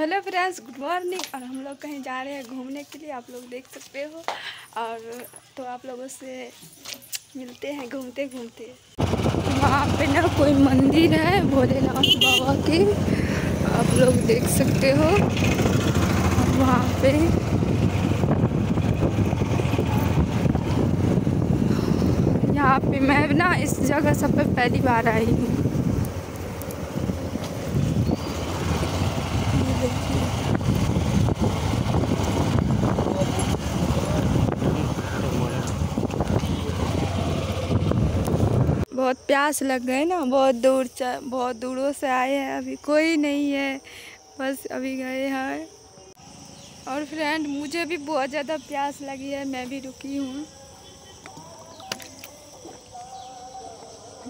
Hello friends, good morning. और हम लोग कहीं जा रहे हैं घूमने के लिए, आप लोग देख सकते हो। और तो आप लोगों से मिलते हैं घूमते घूमते। वहाँ पे ना कोई मंदिर है, भोलेनाथ बाबा की। आप लोग देख सकते हो। वहाँ पे यहाँ पे मैं ना इस जगह सब पे पहली बार आई हूँ ये देखिए बहुत प्यास लग गए ना, बहुत दूर बहुत दूरों से आए हैं अभी, कोई नहीं है, बस अभी गए हैं। और फ्रेंड मुझे भी बहुत ज़्यादा प्यास लगी है, मैं भी रुकी हूँ।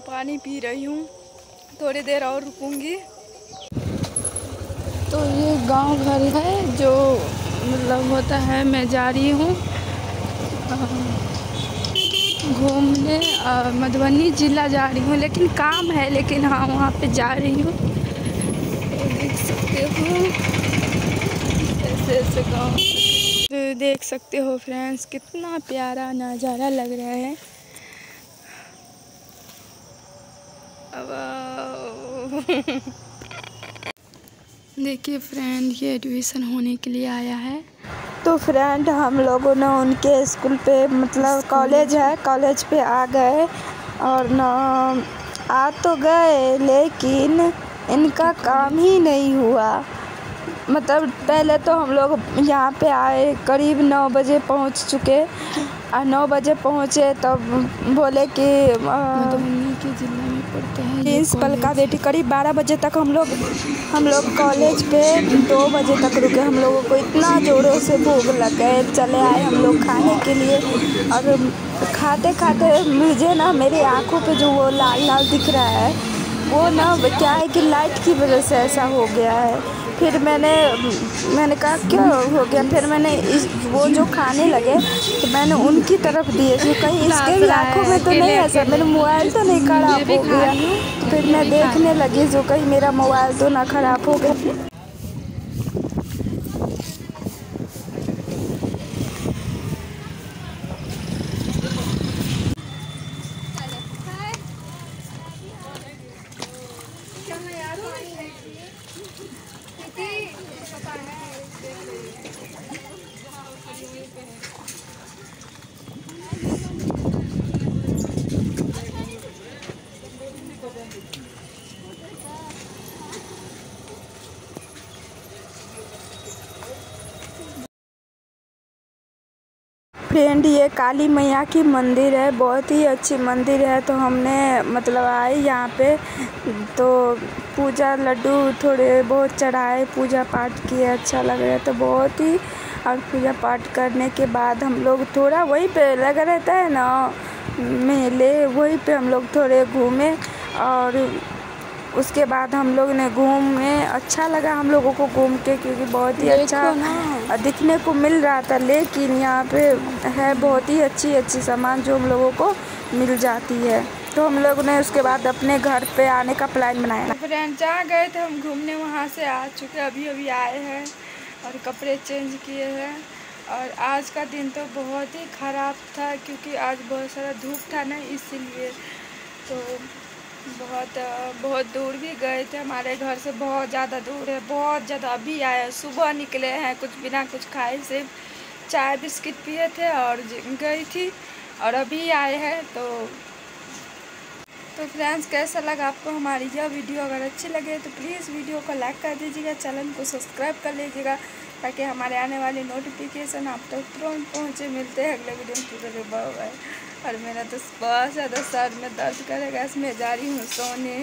पानी पी रही हूँ, थोड़ी देर और रुकूँगी। तो ये गाँव घर है जो मतलब होता है, मैं जा रही हूँ। घूमने मधुबनी ज़िला जा रही हूँ, लेकिन काम है, लेकिन हाँ वहाँ पे जा रही हूँ। देख सकते हो। ऐसे ऐसे गाँव तो देख सकते हो फ्रेंड्स, कितना प्यारा नज़ारा लग रहा है। देखिए फ्रेंड, ये एडमिशन होने के लिए आया है। तो फ्रेंड हम लोगों ने उनके स्कूल पे मतलब कॉलेज है कॉलेज पे आ गए और ना आ तो गए लेकिन इनका काम ही नहीं हुआ। मतलब पहले तो हम लोग यहाँ पे आए करीब नौ बजे पहुँच चुके। और नौ बजे पहुँचे तब बोले कि मधुबनी के ज़िले में पढ़ते हैं प्रिंसिपल का बेटी करीब बारह बजे तक हम लोग हम लोग कॉलेज पे दो बजे तक रुके। हम लोगों को इतना ज़ोरों से भूख लग गए चले आए हम लोग खाने के लिए। और खाते खाते मुझे ना मेरी आँखों पे जो वो लाल लाल दिख रहा है वो ना क्या है कि लाइट की वजह से ऐसा हो गया है। फिर मैंने मैंने कहा क्यों हो गया? फिर मैंने इस वो जो खाने लगे तो मैंने उनकी तरफ़ दिए जो कहीं इसके आँखों में तो नहीं ऐसा मेरा मोबाइल तो नहीं खराब हो गया। फिर मैं देखने लगी जो कहीं मेरा मोबाइल तो ना खराब हो गया। फ्रेंड, ये काली मैया की मंदिर है, बहुत ही अच्छी मंदिर है। तो हमने मतलब आए यहाँ पे तो पूजा लड्डू थोड़े बहुत चढ़ाए, पूजा पाठ किए अच्छा लग रहा है। तो बहुत ही, और पूजा पाठ करने के बाद हम लोग थोड़ा वहीं पे लगा रहता है ना, मेले, वहीं पे हम लोग थोड़े घूमे, और उसके बाद हम लोग ने घूमे अच्छा लगा हम लोगों को घूम के क्योंकि बहुत ही अच्छा दिखने को मिल रहा था लेकिन यहाँ पे है बहुत ही अच्छी अच्छी सामान जो हम लोगों को मिल जाती है। तो हम लोग ने उसके बाद अपने घर पे आने का प्लान बनाया। फ्रेंड जहाँ गए थे हम घूमने वहाँ से आ चुके अभी अभी आए हैं और कपड़े चेंज किए हैं। और आज का दिन तो बहुत ही ख़राब था क्योंकि आज बहुत सारा धूप था ना इसीलिए तो बहुत बहुत दूर भी गए थे। हमारे घर से बहुत ज़्यादा दूर है। बहुत ज़्यादा अभी आए सुबह निकले हैं कुछ बिना कुछ खाए सिर्फ़ चाय बिस्किट पिए थे और गई थी और अभी आए हैं। तो तो फ्रेंड्स, कैसा लगा आपको हमारी यह वीडियो? अगर अच्छी लगे तो प्लीज़ वीडियो को लाइक कर दीजिएगा, चैनल को सब्सक्राइब कर लीजिएगा। ताकि हमारे आने वाली नोटिफिकेशन आप तक तुरंत पहुँचे, मिलते हैं अगले वीडियो में। पूरे बाय। और मेरा तो बहुत ज़्यादा सर में दर्द करेगा, इसमें जा रही हूँ सोने।